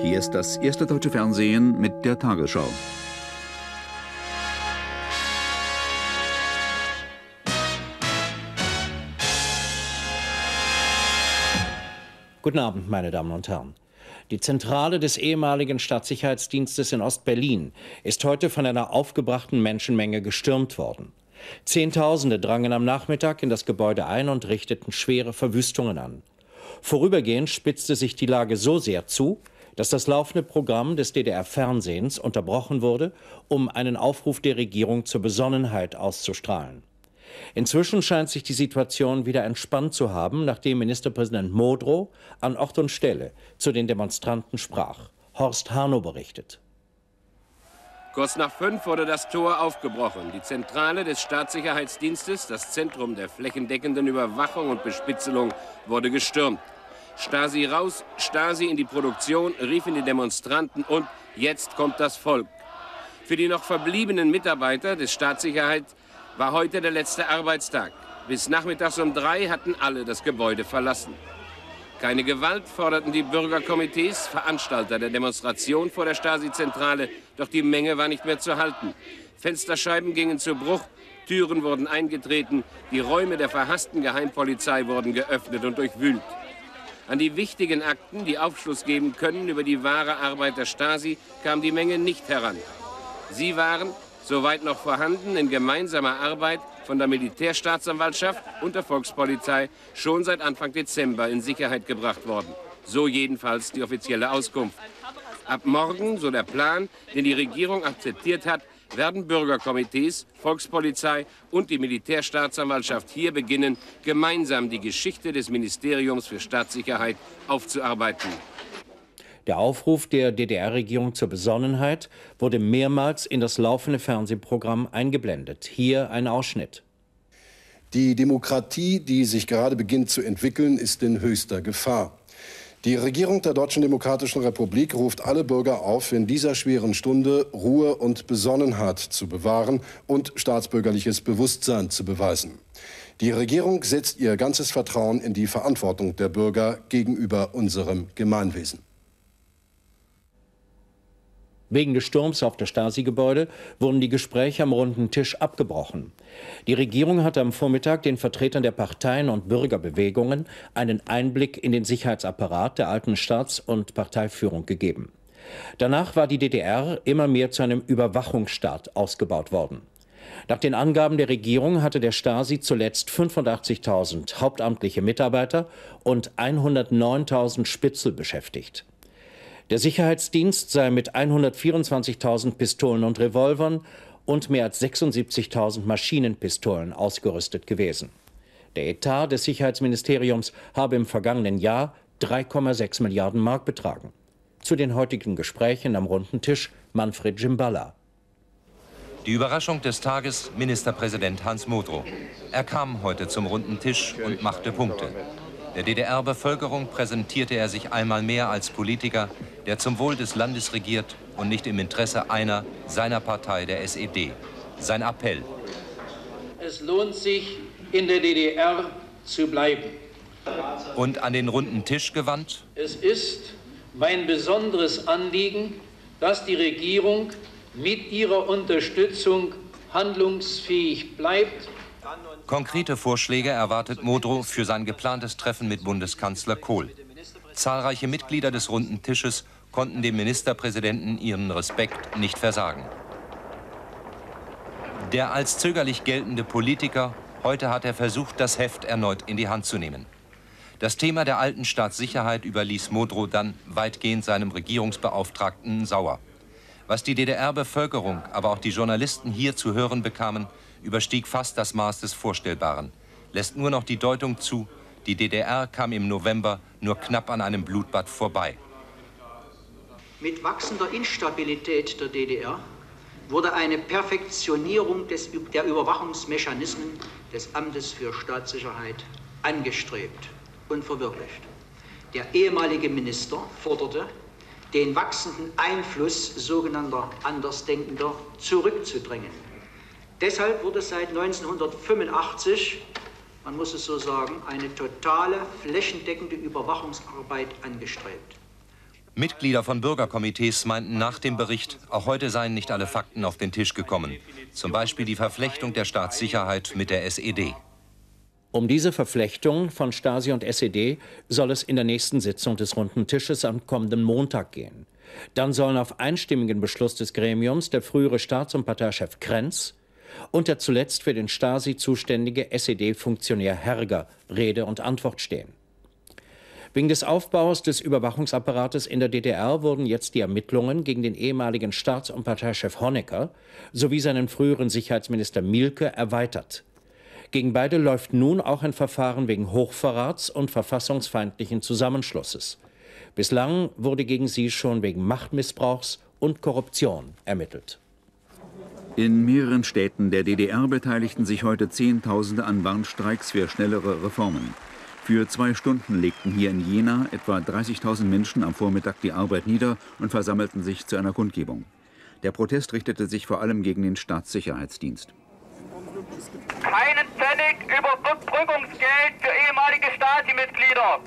Hier ist das erste deutsche Fernsehen mit der Tagesschau. Guten Abend, meine Damen und Herren. Die Zentrale des ehemaligen Staatssicherheitsdienstes in Ostberlin ist heute von einer aufgebrachten Menschenmenge gestürmt worden. Zehntausende drangen am Nachmittag in das Gebäude ein und richteten schwere Verwüstungen an. Vorübergehend spitzte sich die Lage so sehr zu, dass das laufende Programm des DDR-Fernsehens unterbrochen wurde, um einen Aufruf der Regierung zur Besonnenheit auszustrahlen. Inzwischen scheint sich die Situation wieder entspannt zu haben, nachdem Ministerpräsident Modrow an Ort und Stelle zu den Demonstranten sprach. Horst Harnow berichtet. Kurz nach fünf wurde das Tor aufgebrochen. Die Zentrale des Staatssicherheitsdienstes, das Zentrum der flächendeckenden Überwachung und Bespitzelung, wurde gestürmt. Stasi raus, Stasi in die Produktion, riefen die Demonstranten und jetzt kommt das Volk. Für die noch verbliebenen Mitarbeiter des Staatssicherheits war heute der letzte Arbeitstag. Bis nachmittags um drei hatten alle das Gebäude verlassen. Keine Gewalt forderten die Bürgerkomitees, Veranstalter der Demonstration vor der Stasi-Zentrale, doch die Menge war nicht mehr zu halten. Fensterscheiben gingen zu Bruch, Türen wurden eingetreten, die Räume der verhassten Geheimpolizei wurden geöffnet und durchwühlt. An die wichtigen Akten, die Aufschluss geben können über die wahre Arbeit der Stasi, kam die Menge nicht heran. Sie waren, soweit noch vorhanden, in gemeinsamer Arbeit von der Militärstaatsanwaltschaft und der Volkspolizei schon seit Anfang Dezember in Sicherheit gebracht worden. So jedenfalls die offizielle Auskunft. Ab morgen, so der Plan, den die Regierung akzeptiert hat, werden Bürgerkomitees, Volkspolizei und die Militärstaatsanwaltschaft hier beginnen, gemeinsam die Geschichte des Ministeriums für Staatssicherheit aufzuarbeiten. Der Aufruf der DDR-Regierung zur Besonnenheit wurde mehrmals in das laufende Fernsehprogramm eingeblendet. Hier ein Ausschnitt. Die Demokratie, die sich gerade beginnt zu entwickeln, ist in höchster Gefahr. Die Regierung der Deutschen Demokratischen Republik ruft alle Bürger auf, in dieser schweren Stunde Ruhe und Besonnenheit zu bewahren und staatsbürgerliches Bewusstsein zu beweisen. Die Regierung setzt ihr ganzes Vertrauen in die Verantwortung der Bürger gegenüber unserem Gemeinwesen. Wegen des Sturms auf das Stasi-Gebäude wurden die Gespräche am runden Tisch abgebrochen. Die Regierung hatte am Vormittag den Vertretern der Parteien und Bürgerbewegungen einen Einblick in den Sicherheitsapparat der alten Staats- und Parteiführung gegeben. Danach war die DDR immer mehr zu einem Überwachungsstaat ausgebaut worden. Nach den Angaben der Regierung hatte der Stasi zuletzt 85.000 hauptamtliche Mitarbeiter und 109.000 Spitzel beschäftigt. Der Sicherheitsdienst sei mit 124.000 Pistolen und Revolvern und mehr als 76.000 Maschinenpistolen ausgerüstet gewesen. Der Etat des Sicherheitsministeriums habe im vergangenen Jahr 3,6 Milliarden Mark betragen. Zu den heutigen Gesprächen am runden Tisch Manfred Gimballa. Die Überraschung des Tages Ministerpräsident Hans Modrow. Er kam heute zum runden Tisch und machte Punkte. Der DDR-Bevölkerung präsentierte er sich einmal mehr als Politiker, der zum Wohl des Landes regiert und nicht im Interesse einer, seiner Partei, der SED. Sein Appell. Es lohnt sich, in der DDR zu bleiben. Und an den runden Tisch gewandt? Es ist mein besonderes Anliegen, dass die Regierung mit ihrer Unterstützung handlungsfähig bleibt Konkrete Vorschläge erwartet Modrow für sein geplantes Treffen mit Bundeskanzler Kohl. Zahlreiche Mitglieder des runden Tisches konnten dem Ministerpräsidenten ihren Respekt nicht versagen. Der als zögerlich geltende Politiker, heute hat er versucht, das Heft erneut in die Hand zu nehmen. Das Thema der alten Staatssicherheit überließ Modrow dann weitgehend seinem Regierungsbeauftragten Sauer. Was die DDR-Bevölkerung, aber auch die Journalisten hier zu hören bekamen, überstieg fast das Maß des Vorstellbaren, lässt nur noch die Deutung zu, die DDR kam im November nur knapp an einem Blutbad vorbei. Mit wachsender Instabilität der DDR wurde eine Perfektionierung des, der Überwachungsmechanismen des Amtes für Staatssicherheit angestrebt und verwirklicht. Der ehemalige Minister forderte, den wachsenden Einfluss sogenannter Andersdenkender zurückzudrängen. Deshalb wurde seit 1985, man muss es so sagen, eine totale flächendeckende Überwachungsarbeit angestrebt. Mitglieder von Bürgerkomitees meinten nach dem Bericht, auch heute seien nicht alle Fakten auf den Tisch gekommen. Zum Beispiel die Verflechtung der Staatssicherheit mit der SED. Um diese Verflechtung von Stasi und SED soll es in der nächsten Sitzung des Runden Tisches am kommenden Montag gehen. Dann sollen auf einstimmigen Beschluss des Gremiums der frühere Staats- und Parteichef Krenz und der zuletzt für den Stasi zuständige SED-Funktionär Herger Rede und Antwort stehen. Wegen des Aufbaus des Überwachungsapparates in der DDR wurden jetzt die Ermittlungen gegen den ehemaligen Staats- und Parteichef Honecker sowie seinen früheren Sicherheitsminister Mielke erweitert. Gegen beide läuft nun auch ein Verfahren wegen Hochverrats und verfassungsfeindlichen Zusammenschlusses. Bislang wurde gegen sie schon wegen Machtmissbrauchs und Korruption ermittelt. In mehreren Städten der DDR beteiligten sich heute Zehntausende an Warnstreiks für schnellere Reformen. Für zwei Stunden legten hier in Jena etwa 30.000 Menschen am Vormittag die Arbeit nieder und versammelten sich zu einer Kundgebung. Der Protest richtete sich vor allem gegen den Staatssicherheitsdienst. Keinen Pfennig Überbrückungsgeld für ehemalige Stasi-Mitglieder.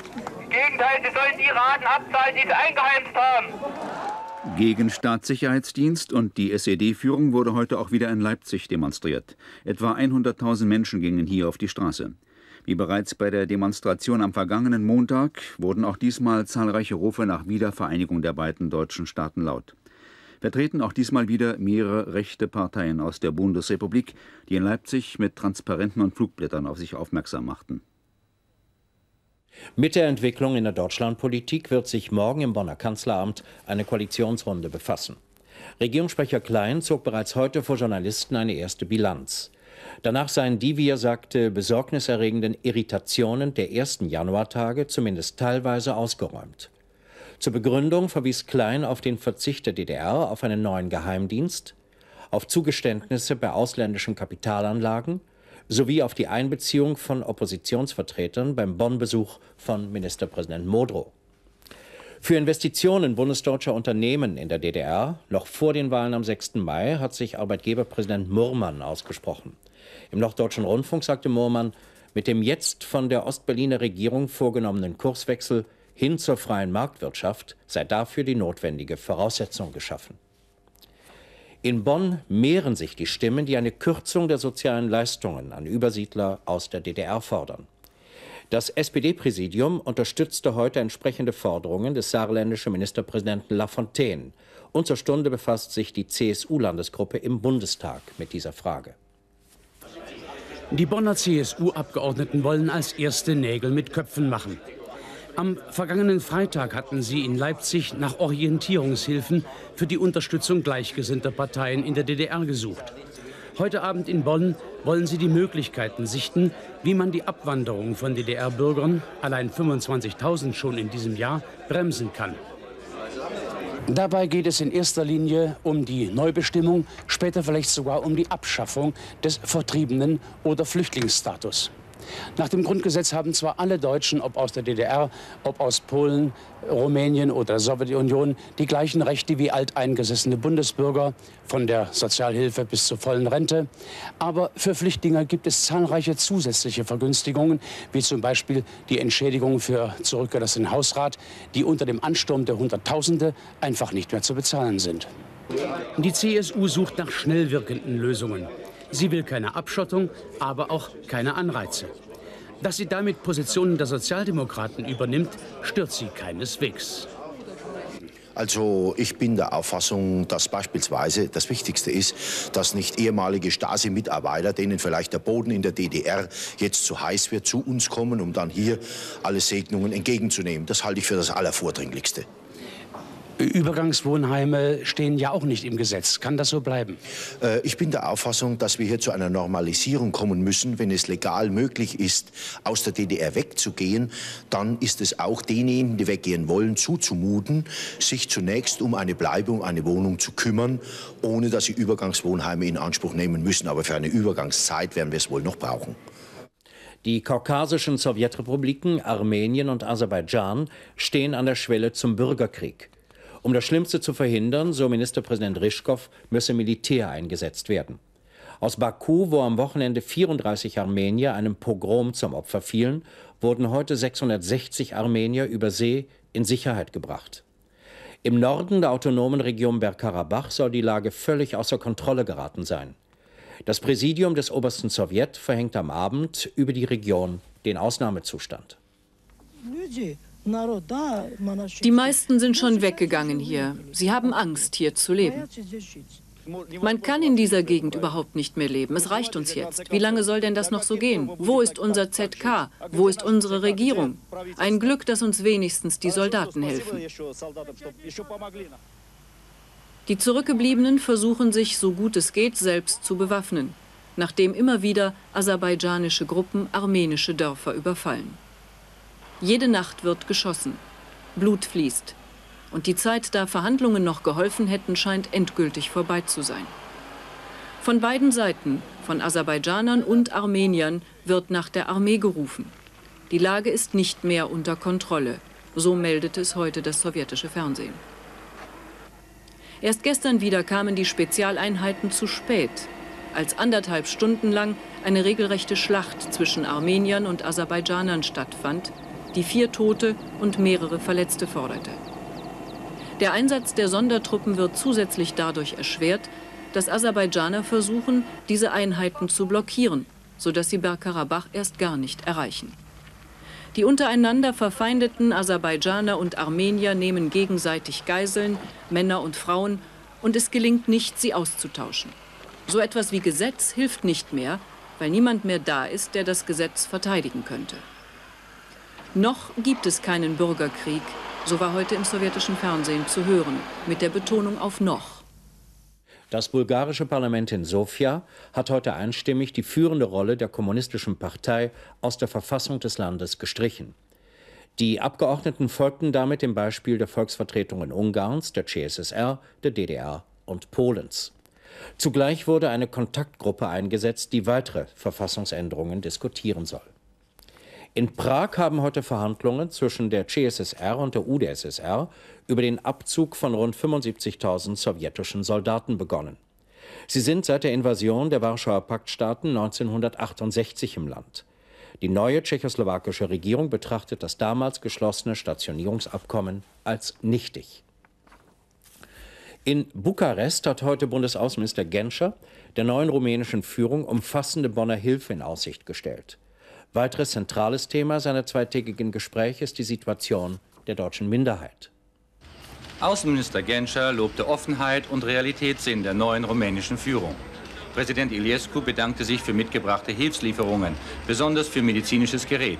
Im Gegenteil, sie sollen die Raten abzahlen, die sie eingeheimst haben. Gegen Staatssicherheitsdienst und die SED-Führung wurde heute auch wieder in Leipzig demonstriert. Etwa 100.000 Menschen gingen hier auf die Straße. Wie bereits bei der Demonstration am vergangenen Montag wurden auch diesmal zahlreiche Rufe nach Wiedervereinigung der beiden deutschen Staaten laut. Vertreten auch diesmal wieder mehrere rechte Parteien aus der Bundesrepublik, die in Leipzig mit Transparenten und Flugblättern auf sich aufmerksam machten. Mit der Entwicklung in der Deutschlandpolitik wird sich morgen im Bonner Kanzleramt eine Koalitionsrunde befassen. Regierungssprecher Klein zog bereits heute vor Journalisten eine erste Bilanz. Danach seien die, wie er sagte, besorgniserregenden Irritationen der ersten Januartage zumindest teilweise ausgeräumt. Zur Begründung verwies Klein auf den Verzicht der DDR auf einen neuen Geheimdienst, auf Zugeständnisse bei ausländischen Kapitalanlagen sowie auf die Einbeziehung von Oppositionsvertretern beim Bonn-Besuch von Ministerpräsident Modrow. Für Investitionen bundesdeutscher Unternehmen in der DDR noch vor den Wahlen am 6. Mai hat sich Arbeitgeberpräsident Murmann ausgesprochen. Im Norddeutschen Rundfunk sagte Moormann, mit dem jetzt von der Ostberliner Regierung vorgenommenen Kurswechsel hin zur freien Marktwirtschaft sei dafür die notwendige Voraussetzung geschaffen. In Bonn mehren sich die Stimmen, die eine Kürzung der sozialen Leistungen an Übersiedler aus der DDR fordern. Das SPD-Präsidium unterstützte heute entsprechende Forderungen des saarländischen Ministerpräsidenten Lafontaine. Und zur Stunde befasst sich die CSU-Landesgruppe im Bundestag mit dieser Frage. Die Bonner CSU-Abgeordneten wollen als erste Nägel mit Köpfen machen. Am vergangenen Freitag hatten sie in Leipzig nach Orientierungshilfen für die Unterstützung gleichgesinnter Parteien in der DDR gesucht. Heute Abend in Bonn wollen sie die Möglichkeiten sichten, wie man die Abwanderung von DDR-Bürgern, allein 25.000 schon in diesem Jahr, bremsen kann. Dabei geht es in erster Linie um die Neubestimmung, später vielleicht sogar um die Abschaffung des Vertriebenen oder Flüchtlingsstatus. Nach dem Grundgesetz haben zwar alle Deutschen, ob aus der DDR, ob aus Polen, Rumänien oder der Sowjetunion, die gleichen Rechte wie alteingesessene Bundesbürger, von der Sozialhilfe bis zur vollen Rente. Aber für Flüchtlinge gibt es zahlreiche zusätzliche Vergünstigungen, wie zum Beispiel die Entschädigung für zurückgelassenen Hausrat, die unter dem Ansturm der Hunderttausende einfach nicht mehr zu bezahlen sind. Die CSU sucht nach schnell wirkenden Lösungen. Sie will keine Abschottung, aber auch keine Anreize. Dass sie damit Positionen der Sozialdemokraten übernimmt, stört sie keineswegs. Also ich bin der Auffassung, dass beispielsweise das Wichtigste ist, dass nicht ehemalige Stasi-Mitarbeiter, denen vielleicht der Boden in der DDR jetzt zu heiß wird, zu uns kommen, um dann hier alle Segnungen entgegenzunehmen. Das halte ich für das Allervordringlichste. Übergangswohnheime stehen ja auch nicht im Gesetz. Kann das so bleiben? Äh, ich bin der Auffassung, dass wir hier zu einer Normalisierung kommen müssen. Wenn es legal möglich ist, aus der DDR wegzugehen, dann ist es auch denjenigen, die weggehen wollen, zuzumuten, sich zunächst um eine Bleibe, eine Wohnung zu kümmern, ohne dass sie Übergangswohnheime in Anspruch nehmen müssen. Aber für eine Übergangszeit werden wir es wohl noch brauchen. Die kaukasischen Sowjetrepubliken Armenien und Aserbaidschan stehen an der Schwelle zum Bürgerkrieg. Um das Schlimmste zu verhindern, so Ministerpräsident Rischkow, müsse Militär eingesetzt werden. Aus Baku, wo am Wochenende 34 Armenier einem Pogrom zum Opfer fielen, wurden heute 660 Armenier über See in Sicherheit gebracht. Im Norden der autonomen Region Bergkarabach soll die Lage völlig außer Kontrolle geraten sein. Das Präsidium des obersten Sowjet verhängt am Abend über die Region den Ausnahmezustand. Die meisten sind schon weggegangen hier. Sie haben Angst, hier zu leben. Man kann in dieser Gegend überhaupt nicht mehr leben. Es reicht uns jetzt. Wie lange soll denn das noch so gehen? Wo ist unser ZK? Wo ist unsere Regierung? Ein Glück, dass uns wenigstens die Soldaten helfen. Die Zurückgebliebenen versuchen sich, so gut es geht, selbst zu bewaffnen, nachdem immer wieder aserbaidschanische Gruppen armenische Dörfer überfallen. Jede Nacht wird geschossen. Blut fließt und die Zeit, da Verhandlungen noch geholfen hätten, scheint endgültig vorbei zu sein. Von beiden Seiten, von Aserbaidschanern und Armeniern, wird nach der Armee gerufen. Die Lage ist nicht mehr unter Kontrolle, so meldete es heute das sowjetische Fernsehen. Erst gestern wieder kamen die Spezialeinheiten zu spät, als anderthalb Stunden lang eine regelrechte Schlacht zwischen Armeniern und Aserbaidschanern stattfand, die vier Tote und mehrere Verletzte forderte. Der Einsatz der Sondertruppen wird zusätzlich dadurch erschwert, dass Aserbaidschaner versuchen, diese Einheiten zu blockieren, sodass sie Bergkarabach erst gar nicht erreichen. Die untereinander verfeindeten Aserbaidschaner und Armenier nehmen gegenseitig Geiseln, Männer und Frauen, und es gelingt nicht, sie auszutauschen. So etwas wie Gesetz hilft nicht mehr, weil niemand mehr da ist, der das Gesetz verteidigen könnte. Noch gibt es keinen Bürgerkrieg, so war heute im sowjetischen Fernsehen zu hören, mit der Betonung auf noch. Das bulgarische Parlament in Sofia hat heute einstimmig die führende Rolle der kommunistischen Partei aus der Verfassung des Landes gestrichen. Die Abgeordneten folgten damit dem Beispiel der Volksvertretungen Ungarns, der CSSR, der DDR und Polens. Zugleich wurde eine Kontaktgruppe eingesetzt, die weitere Verfassungsänderungen diskutieren soll. In Prag haben heute Verhandlungen zwischen der CSSR und der UdSSR über den Abzug von rund 75.000 sowjetischen Soldaten begonnen. Sie sind seit der Invasion der Warschauer Paktstaaten 1968 im Land. Die neue tschechoslowakische Regierung betrachtet das damals geschlossene Stationierungsabkommen als nichtig. In Bukarest hat heute Bundesaußenminister Genscher der neuen rumänischen Führung umfassende Bonner Hilfe in Aussicht gestellt. Weiteres zentrales Thema seiner zweitägigen Gespräche ist die Situation der deutschen Minderheit. Außenminister Genscher lobte Offenheit und Realitätssinn der neuen rumänischen Führung. Präsident Iliescu bedankte sich für mitgebrachte Hilfslieferungen, besonders für medizinisches Gerät.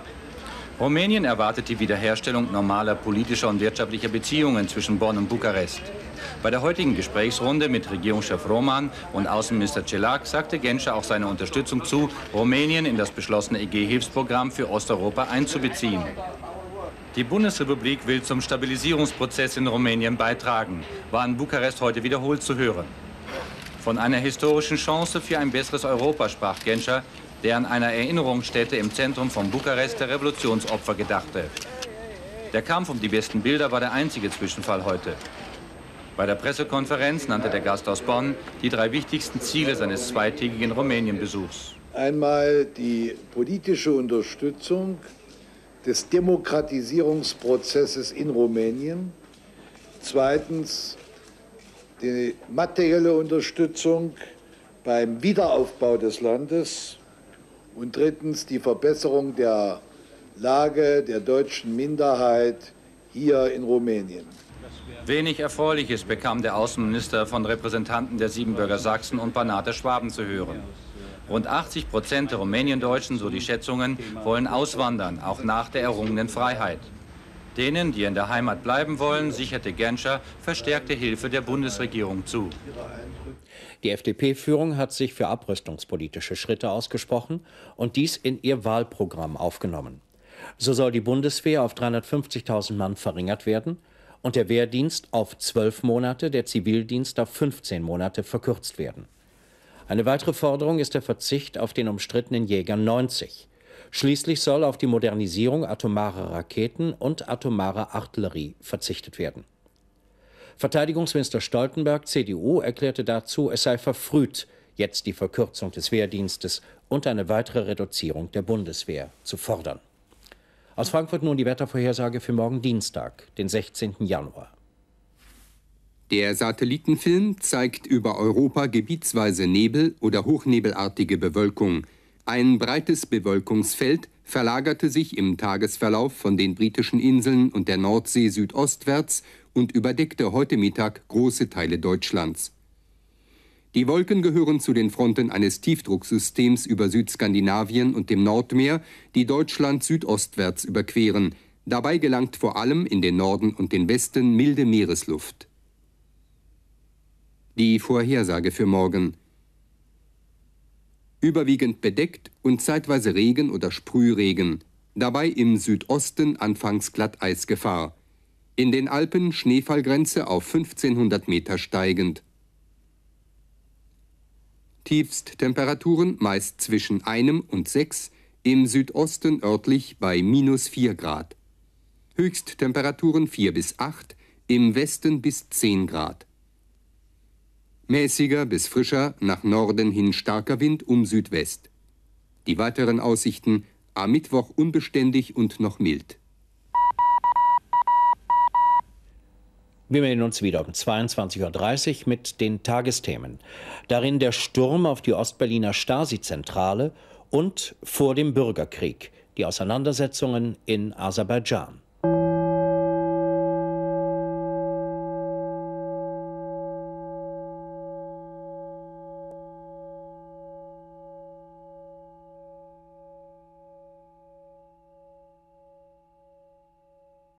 Rumänien erwartet die Wiederherstellung normaler politischer und wirtschaftlicher Beziehungen zwischen Bonn und Bukarest. Bei der heutigen Gesprächsrunde mit Regierungschef Roman und Außenminister Celak sagte Genscher auch seine Unterstützung zu, Rumänien in das beschlossene EG-Hilfsprogramm für Osteuropa einzubeziehen. Die Bundesrepublik will zum Stabilisierungsprozess in Rumänien beitragen, war in Bukarest heute wiederholt zu hören. Von einer historischen Chance für ein besseres Europa sprach Genscher, der an einer Erinnerungsstätte im Zentrum von Bukarest der Revolutionsopfer gedachte. Der Kampf um die besten Bilder war der einzige Zwischenfall heute. Bei der Pressekonferenz nannte der Gast aus Bonn die drei wichtigsten Ziele seines zweitägigen Rumänienbesuchs. Einmal die politische Unterstützung des Demokratisierungsprozesses in Rumänien. Zweitens die materielle Unterstützung beim Wiederaufbau des Landes. Und drittens die Verbesserung der Lage der deutschen Minderheit hier in Rumänien. Wenig Erfreuliches bekam der Außenminister von Repräsentanten der Siebenbürger Sachsen und Banater Schwaben zu hören. Rund 80 Prozent der Rumäniendeutschen, so die Schätzungen, wollen auswandern, auch nach der errungenen Freiheit. Denen, die in der Heimat bleiben wollen, sicherte Genscher verstärkte Hilfe der Bundesregierung zu. Die FDP-Führung hat sich für abrüstungspolitische Schritte ausgesprochen und dies in ihr Wahlprogramm aufgenommen. So soll die Bundeswehr auf 350.000 Mann verringert werden und der Wehrdienst auf zwölf Monate, der Zivildienst auf 15 Monate verkürzt werden. Eine weitere Forderung ist der Verzicht auf den umstrittenen Jäger 90. Schließlich soll auf die Modernisierung atomarer Raketen und atomarer Artillerie verzichtet werden. Verteidigungsminister Stoltenberg, CDU, erklärte dazu, es sei verfrüht, jetzt die Verkürzung des Wehrdienstes und eine weitere Reduzierung der Bundeswehr zu fordern. Aus Frankfurt nun die Wettervorhersage für morgen Dienstag, den 16. Januar. Der Satellitenfilm zeigt über Europa gebietsweise Nebel oder hochnebelartige Bewölkung. Ein breites Bewölkungsfeld verlagerte sich im Tagesverlauf von den britischen Inseln und der Nordsee südostwärts und überdeckte heute Mittag große Teile Deutschlands. Die Wolken gehören zu den Fronten eines Tiefdrucksystems über Südskandinavien und dem Nordmeer, die Deutschland südostwärts überqueren. Dabei gelangt vor allem in den Norden und den Westen milde Meeresluft. Die Vorhersage für morgen. Überwiegend bedeckt und zeitweise Regen oder Sprühregen. Dabei im Südosten anfangs Glatteisgefahr. In den Alpen Schneefallgrenze auf 1500 Meter steigend. Tiefsttemperaturen meist zwischen einem und sechs, im Südosten örtlich bei minus vier Grad. Höchsttemperaturen vier bis acht, im Westen bis zehn Grad. Mäßiger bis frischer, nach Norden hin starker Wind um Südwest. Die weiteren Aussichten am Mittwoch unbeständig und noch mild. Wir melden uns wieder um 22.30 Uhr mit den Tagesthemen. Darin der Sturm auf die Ostberliner Stasi-Zentrale und vor dem Bürgerkrieg, die Auseinandersetzungen in Aserbaidschan.